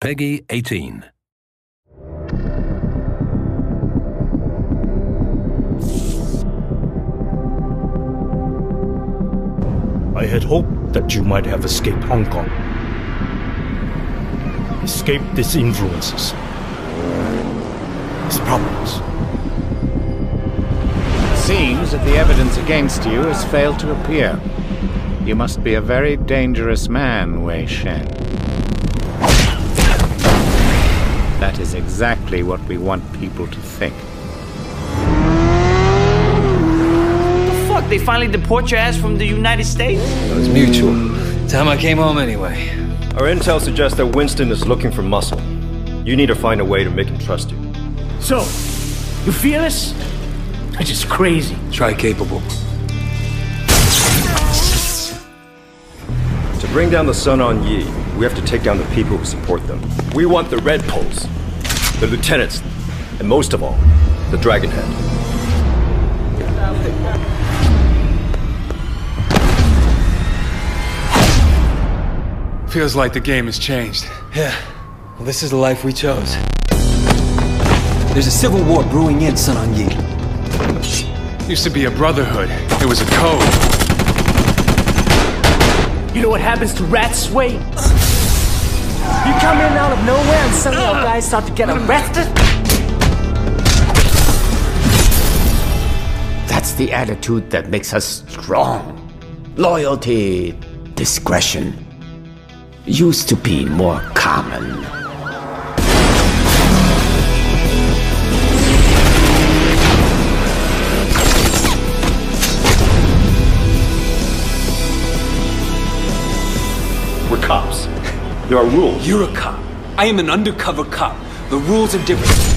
Peggy 18. I had hoped that you might have escaped Hong Kong. Escaped these influences. These problems. Seems that the evidence against you has failed to appear. You must be a very dangerous man, Wei Shen. That is exactly what we want people to think. The fuck? They finally deport your ass from the United States? It was mutual. Time I came home anyway. Our intel suggests that Winston is looking for muscle. You need to find a way to make him trust you. So, you fear this? That's just crazy. Try capable. To bring down the Sun On Yee, we have to take down the people who support them. We want the Red Poles, the lieutenants, and most of all, the Dragonhead. Feels like the game has changed. Yeah. Well, this is the life we chose. There's a civil war brewing in Sun On Yee. Used to be a brotherhood. It was a code. You know what happens to rats, Wei? You come in out of nowhere and suddenly our guys start to get arrested? That's the attitude that makes us strong. Loyalty, discretion used to be more common. We're cops. There are rules. You're a cop. I am an undercover cop. The rules are different.